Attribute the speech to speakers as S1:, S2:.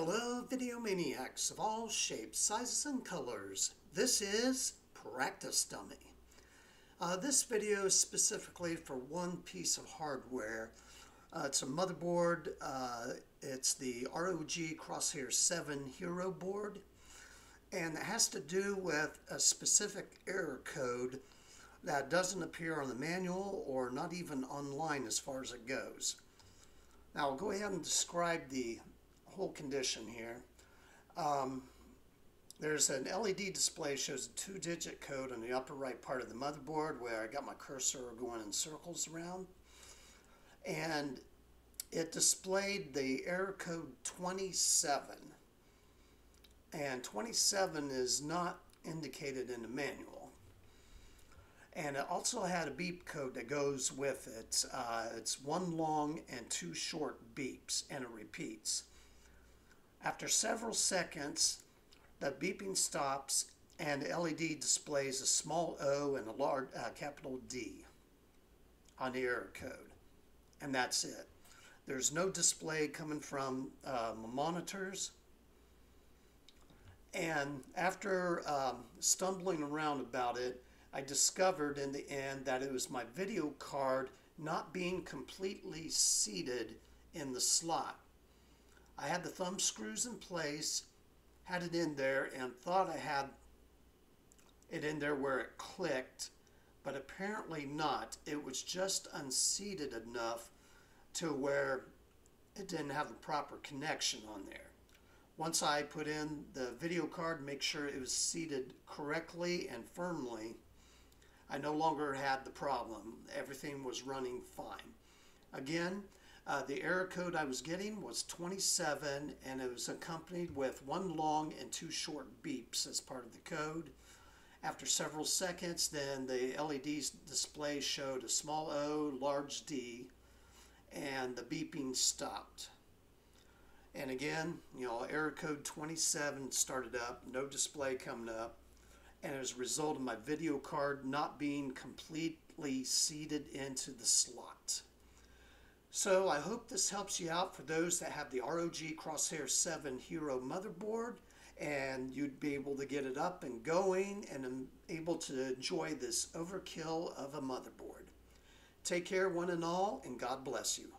S1: Hello, video maniacs of all shapes, sizes, and colors. This is Practice Dummy. Uh, this video is specifically for one piece of hardware. Uh, it's a motherboard. Uh, it's the ROG Crosshair 7 Hero board. And it has to do with a specific error code that doesn't appear on the manual or not even online as far as it goes. Now I'll go ahead and describe the whole condition here. Um, there's an LED display shows a two-digit code on the upper right part of the motherboard where I got my cursor going in circles around. And it displayed the error code 27. And 27 is not indicated in the manual. And it also had a beep code that goes with it. Uh, it's one long and two short beeps, and it repeats. After several seconds, the beeping stops and the LED displays a small O and a large uh, capital D on the error code. And that's it. There's no display coming from uh, monitors. And after um, stumbling around about it, I discovered in the end that it was my video card not being completely seated in the slot. I had the thumb screws in place, had it in there, and thought I had it in there where it clicked, but apparently not. It was just unseated enough to where it didn't have the proper connection on there. Once I put in the video card, make sure it was seated correctly and firmly, I no longer had the problem. Everything was running fine. Again, uh, the error code I was getting was 27 and it was accompanied with one long and two short beeps as part of the code. After several seconds, then the LED display showed a small O, large D, and the beeping stopped. And again, you know, error code 27 started up, no display coming up, and as a result of my video card not being completely seated into the slot. So I hope this helps you out for those that have the ROG Crosshair 7 Hero motherboard and you'd be able to get it up and going and able to enjoy this overkill of a motherboard. Take care one and all and God bless you.